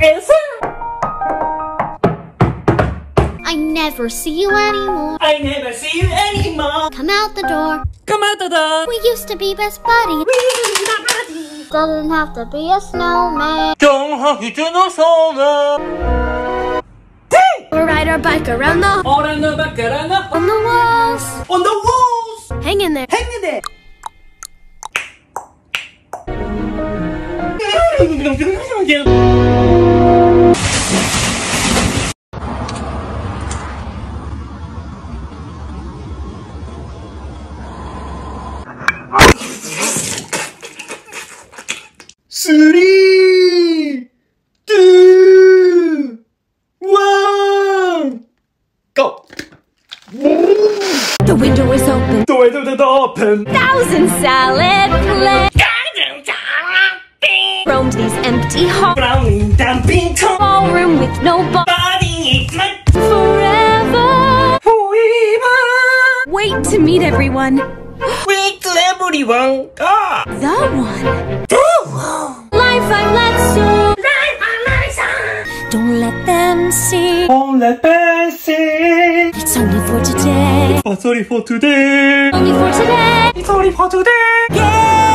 Elsa! I never see you anymore. I never see you anymore. Come out the door. Come out the door. We used to be best buddies. We used to be best buddies. Doesn't have to be a snowman. Don't have to do no summer. We'll ride our bike around the On the back and on the walls. on the walls. Hang in there. Hang in there. Three, two, one, go. The window is open. The window is open. Thousand salad plates roamed these empty halls. Brownie dumping. Ballroom with no. Body Forever. forever. Wait to meet everyone. Wait till everyone. Ah. The one. Life I've led so. Don't let them see. On the basic. It's only for today. Oh, sorry for today. Only for today. It's only for today. Yeah.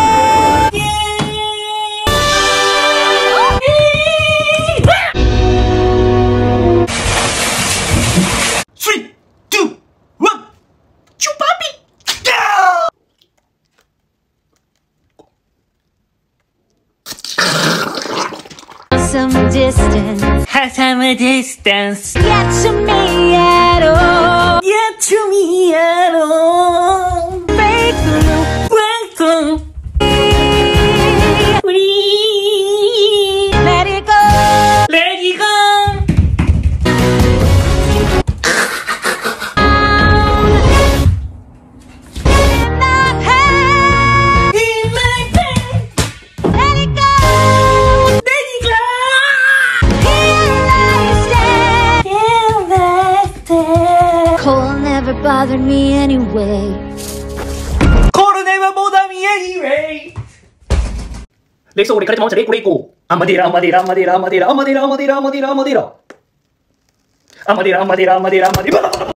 Some distance. Has some distance. Get to me at all. Get to never bothered me anyway. Me anyway. Let's go, let's go, let's go.